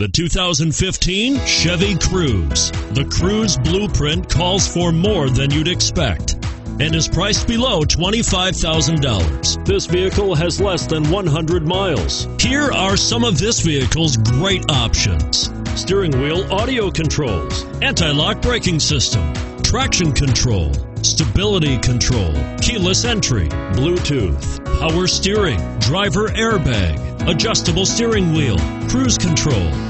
The 2015 Chevy Cruze. The Cruze blueprint calls for more than you'd expect and is priced below $25,000. This vehicle has less than 100 miles. Here are some of this vehicle's great options. Steering wheel audio controls, anti-lock braking system, traction control, stability control, keyless entry, Bluetooth, power steering, driver airbag, adjustable steering wheel, cruise control.